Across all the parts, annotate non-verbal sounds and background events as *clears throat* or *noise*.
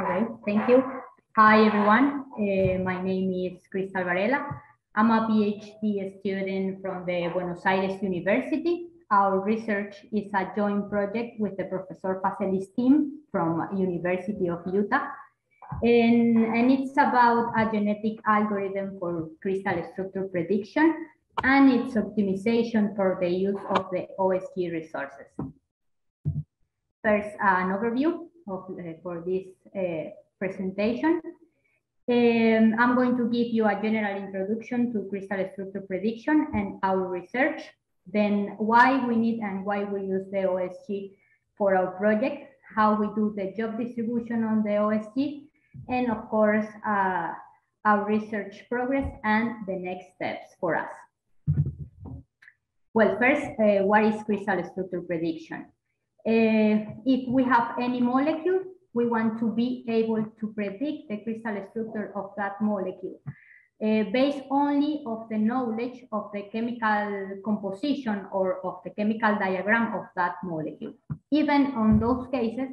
Okay, thank you. Hi, everyone. Uh, my name is Kristal Valera. I'm a PhD student from the Buenos Aires University. Our research is a joint project with the Professor Facelli's team from University of Utah. And, and it's about a genetic algorithm for crystal structure prediction and its optimization for the use of the OSG resources. First, an overview of, uh, for this uh, presentation. Um, I'm going to give you a general introduction to crystal structure prediction and our research, then why we need and why we use the OSG for our project, how we do the job distribution on the OSG, and of course, uh, our research progress and the next steps for us. Well, first, uh, what is crystal structure prediction? Uh, if we have any molecule, we want to be able to predict the crystal structure of that molecule uh, based only of the knowledge of the chemical composition or of the chemical diagram of that molecule, even on those cases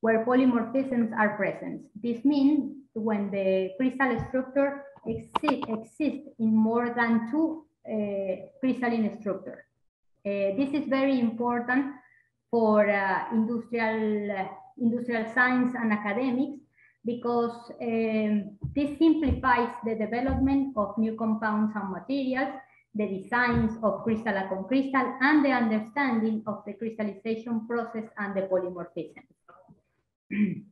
where polymorphisms are present. This means when the crystal structure exi exists in more than two uh, crystalline structures. Uh, this is very important for uh, industrial, uh, industrial science and academics because um, this simplifies the development of new compounds and materials, the designs of crystal upon crystal, and the understanding of the crystallization process and the polymorphism. *clears throat*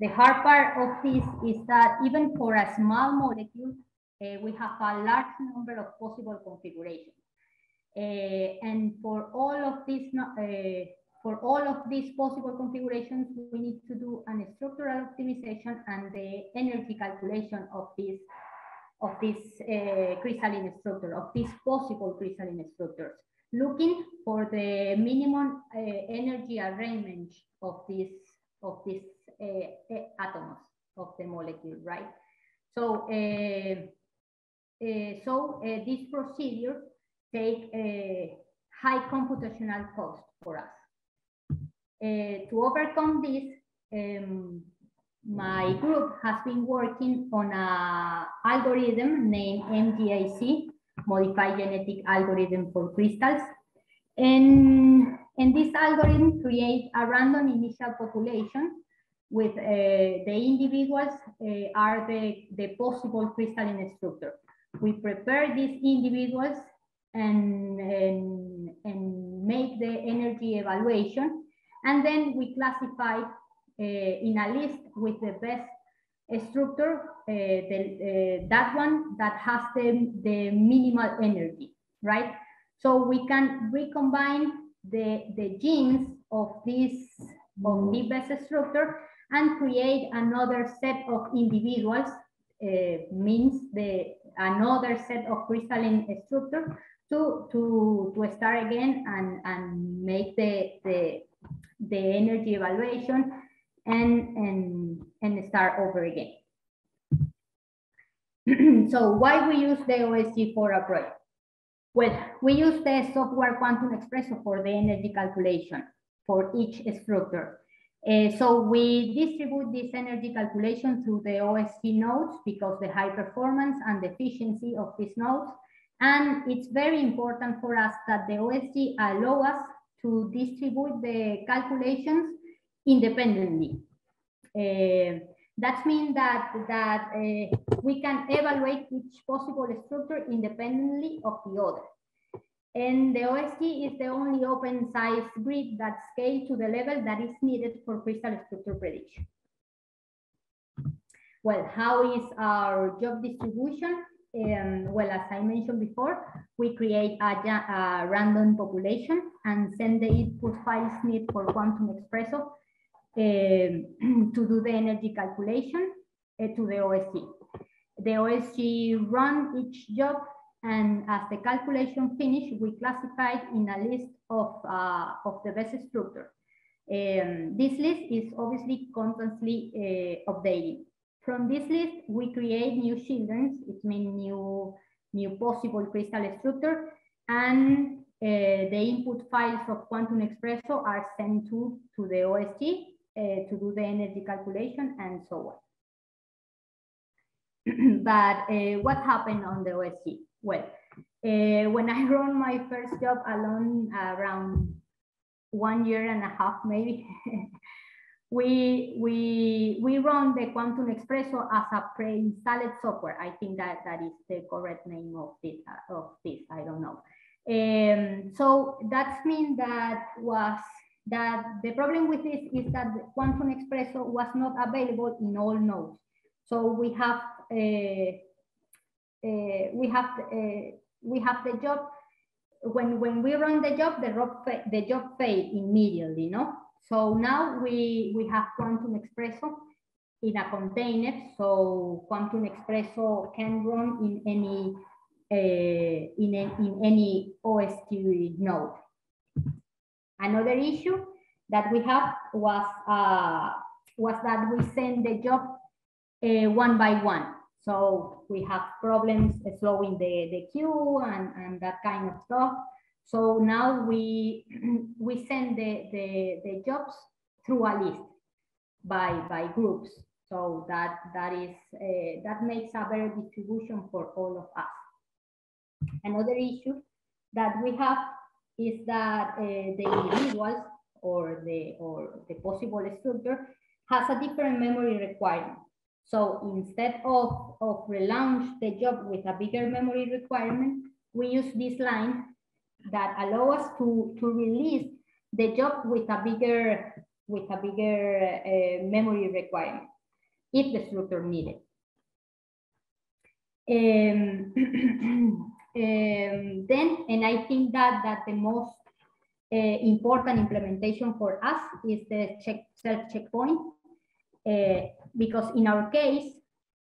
the hard part of this is that even for a small molecule, uh, we have a large number of possible configurations. Uh, and for all of these, uh, for all of these possible configurations, we need to do an structural optimization and the energy calculation of this of this uh, crystalline structure, of these possible crystalline structures, looking for the minimum uh, energy arrangement of this of these uh, atoms of the molecule, right? So, so this procedure take a high computational cost for us. Uh, to overcome this, um, my group has been working on an algorithm named MGAC, Modified Genetic Algorithm for Crystals. And, and this algorithm creates a random initial population with uh, the individuals uh, are the, the possible crystalline structure. We prepare these individuals and, and, and make the energy evaluation. And then we classify uh, in a list with the best structure, uh, the, uh, that one that has the, the minimal energy, right? So we can recombine the, the genes of this of the best structure and create another set of individuals, uh, means the another set of crystalline structure to to to start again and and make the the the energy evaluation and and and start over again. *clears throat* so why we use the OSG for a project? Well, we use the software Quantum Espresso for the energy calculation for each structure. Uh, so we distribute this energy calculation through the OSG nodes because the high performance and the efficiency of these nodes and it's very important for us that the OSG allow us to distribute the calculations independently. Uh, that means that, that uh, we can evaluate each possible structure independently of the other. And the OSG is the only Open Science Grid that scales to the level that is needed for crystal structure prediction. Well, how is our job distribution? Um, well, as I mentioned before, we create a, a, random population and send the input files need for Quantum Espresso um, *clears throat* to do the energy calculation uh, to the OSG. The OSG run each job and as the calculation finish, we classify in a list of, uh, of the best structure. Um, this list is obviously constantly uh, updating. From this list, we create new children, it means new, new possible crystal structure, and uh, the input files of Quantum Espresso are sent to, to the OSG uh, to do the energy calculation and so on. *clears throat* but uh, what happened on the OSG? Well, uh, when I *laughs* run my first job alone around one year and a half, maybe, *laughs* we, we, we run the Quantum Expresso as a pre-installed software. I think that that is the correct name of this, of this I don't know. Um, so that means that was that the problem with this is that Quantum Expresso was not available in all nodes. So we have uh, uh, we have uh, we have the job when when we run the job the job the job failed immediately, no. So now we we have Quantum Expresso in a container, so Quantum Expresso can run in any uh, in, a, in any OSG node. Another issue that we have was, uh, was that we send the job uh, one by one. So we have problems slowing the, the queue and, and that kind of stuff. So now we, *clears throat* we send the, the, the jobs through a list by, by groups. So that, that, is, uh, that makes a better distribution for all of us. Another issue that we have is that uh, the individuals or the, or the possible structure has a different memory requirement. So instead of, of relaunch the job with a bigger memory requirement, we use this line that allow us to, to release the job with a bigger, with a bigger uh, memory requirement if the structure needed. Um, *clears throat* Um, then, and I think that, that the most uh, important implementation for us is the check, self-checkpoint, uh, because in our case,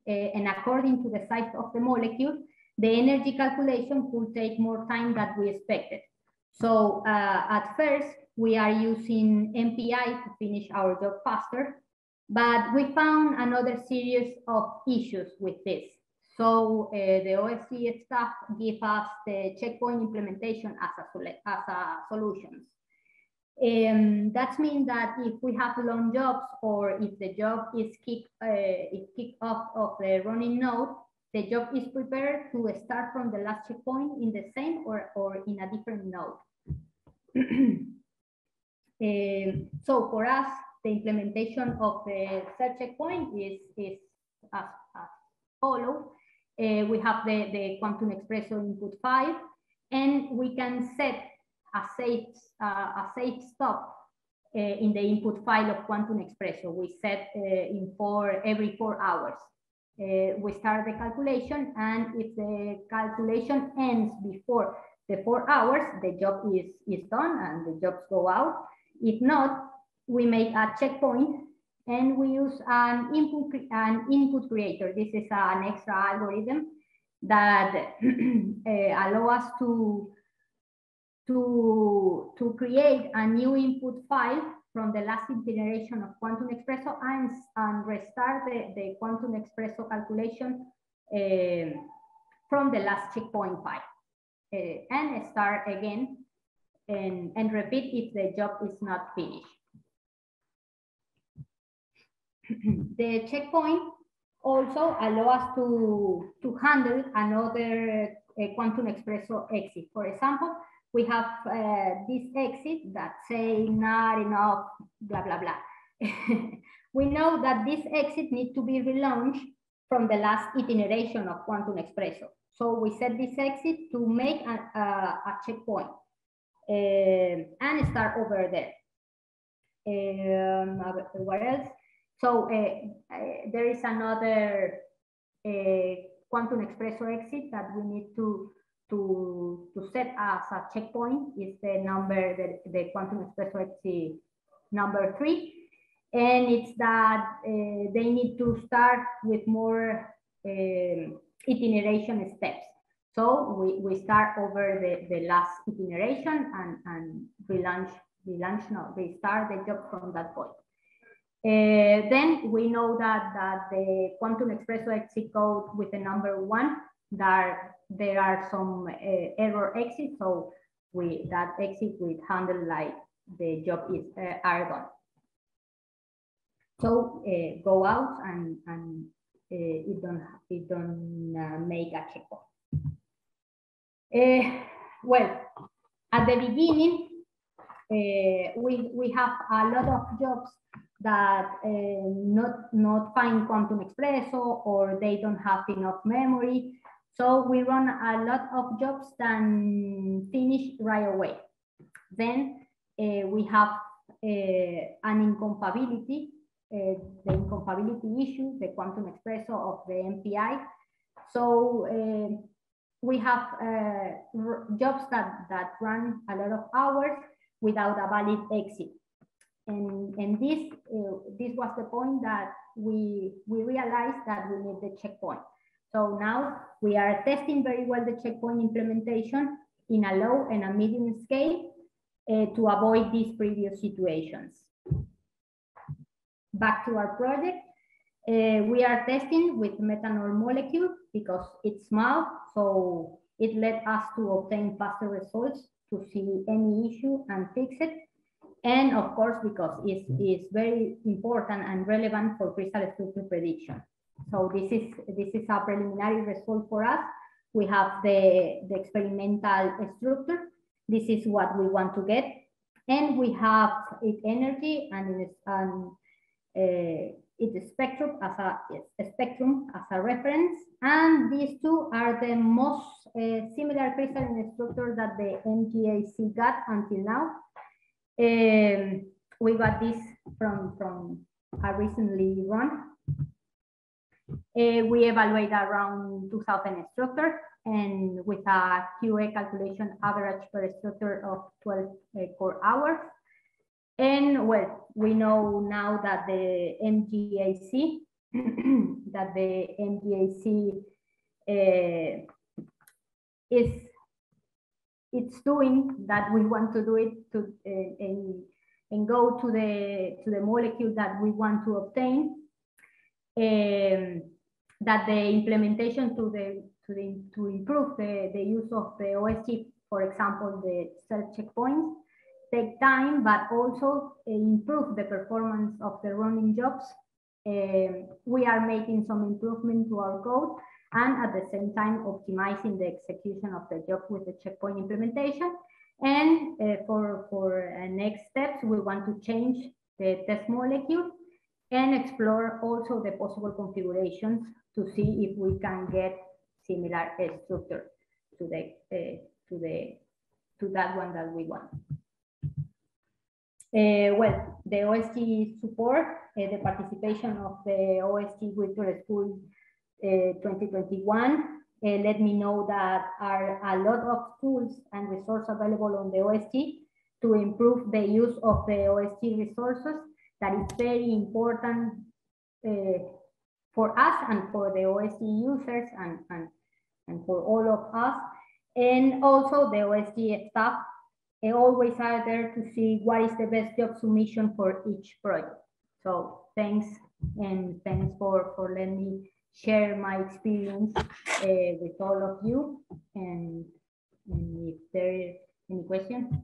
uh, and according to the size of the molecule, the energy calculation could take more time than we expected. So uh, at first, we are using MPI to finish our job faster, but we found another series of issues with this. So uh, the OSG staff give us the checkpoint implementation as a, as a solutions. Um, that means that if we have long jobs or if the job is kick, uh, is kicked off of the running node, the job is prepared to start from the last checkpoint in the same or, or in a different node. *clears throat* um, so for us, the implementation of the third checkpoint is, is as, as follows. Uh, we have the, the Quantum Expresso input file, and we can set a safe, uh, a safe stop uh, in the input file of Quantum Expresso. We set uh, in for every four hours. Uh, we start the calculation, and if the calculation ends before the four hours, the job is, is done and the jobs go out. If not, we make a checkpoint and we use an input, an input creator. This is an extra algorithm that *clears throat* uh, allow us to, to, to create a new input file from the last iteration of Quantum Expresso and, and restart the, the Quantum Expresso calculation uh, from the last checkpoint file uh, and start again and, and repeat if the job is not finished. *clears throat* the checkpoint also allow us to, to handle another uh, quantum expresso exit. For example, we have uh, this exit that say not enough, blah, blah, blah. *laughs* we know that this exit needs to be relaunched from the last iteration of quantum expresso. So we set this exit to make a, a, a checkpoint uh, and start over there. Um, what else? So uh, uh, there is another uh, quantum expresso exit that we need to to to set as a checkpoint is the number the, the quantum exit number three. And it's that uh, they need to start with more um, iteration steps. So we, we start over the, the last iteration and, and relaunch relaunch no they start the job from that point. Uh, then we know that, that the quantum expresso exit code with the number one, that there are some uh, error exits. So we that exit we handle like the job is uh, are done. So uh, go out and, and uh, it don't, it don't uh, make a checkpoint. well, at the beginning, we, we have a lot of jobs that uh, not, not find quantum espresso or they don't have enough memory. So we run a lot of jobs that finish right away. Then uh, we have uh, an incompatibility, uh, the incompatibility issue, the quantum espresso of the MPI. So we have jobs that, that run a lot of hours without a valid exit. And, and this, this was the point that we, we realized that we need the checkpoint. So now we are testing very well the checkpoint implementation in a low and a medium scale uh, to avoid these previous situations. Back to our project, uh, we are testing with methanol molecule because it's small, so it led us to obtain faster results to see any issue and fix it. And of course, because it's, very important and relevant for crystal structure prediction. So this is, this is a preliminary result for us. We have the, the experimental structure. This is what we want to get. And we have its energy and its, um, uh, its spectrum as a, a, spectrum as a reference. And these two are the most uh, similar crystalline structure that the MGAC got until now. Um, we got this from, from a recently run. Uh, we evaluate around 2000 structures and with a QA calculation average per structure of 12 uh, core hours. And well, we know now that the MGAC, *clears throat* that the MGAC uh, is it's doing that we want to do it to uh, and, and go to the to the molecule that we want to obtain. Um, that the implementation to the to the to improve the, the use of the OSG, for example, the self checkpoints, take time, but also improve the performance of the running jobs. Uh, we are making some improvement to our code and at the same time optimizing the execution of the job with the checkpoint implementation. And uh, for, for uh, next steps, we want to change the test molecule and explore also the possible configurations to see if we can get similar structure to the uh, to the to that one that we want. Uh, well, the OSG support, uh, the participation of the OSG Virtual School uh, 2021 uh, let me know that are a lot of tools and resources available on the OSG to improve the use of the OSG resources. That is very important uh, for us and for the OSG users and, and, and for all of us. And also the OSG staff they always are there to see what is the best job submission for each project. So thanks and thanks for, for letting me share my experience uh, with all of you. And, and if there is any question.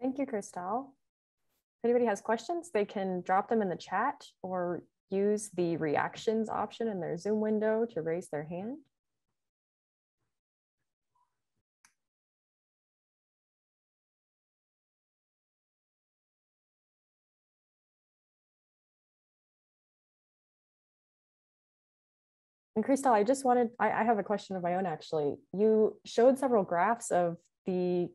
Thank you, Kristal. If anybody has questions, they can drop them in the chat or use the reactions option in their Zoom window to raise their hand. And Kristal, I just wanted, I, I have a question of my own actually. You showed several graphs of the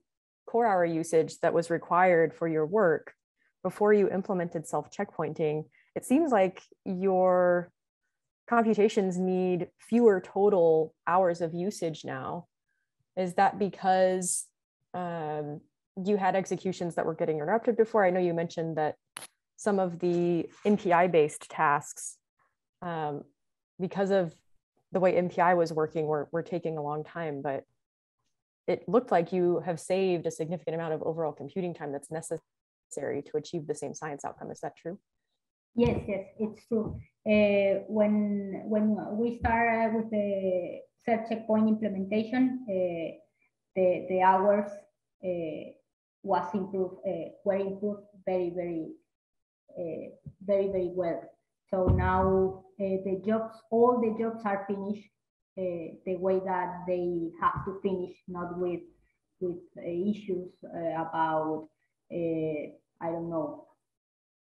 core hour usage that was required for your work before you implemented self checkpointing. It seems like your computations need fewer total hours of usage now. Is that because um, you had executions that were getting interrupted before? I know you mentioned that some of the MPI based tasks, um, because of the way MPI was working were, were taking a long time, but it looked like you have saved a significant amount of overall computing time that's necessary to achieve the same science outcome. Is that true? Yes, yes, it's true. Uh, when when we start with the self checkpoint implementation, uh, the the hours uh, was improved, uh, were improved very, very, uh, very, very well. So now uh, the jobs, all the jobs are finished uh, the way that they have to finish, not with with uh, issues uh, about I don't know,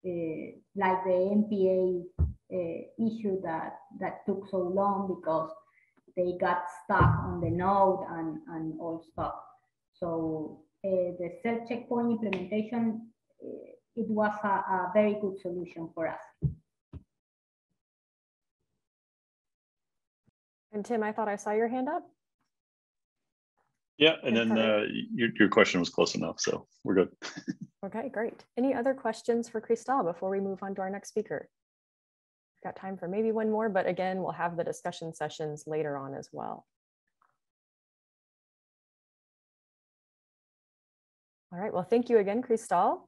like the MPI issue that that took so long because they got stuck on the node and and all stuff. So the self checkpoint implementation, it was a, a very good solution for us. And Tim, I thought I saw your hand up. Yeah, and then uh, your, your question was close enough, so we're good. *laughs* okay, great. Any other questions for Kristal before we move on to our next speaker? We've Got time for maybe one more, but again, we'll have the discussion sessions later on as well. All right, well, thank you again, Kristal.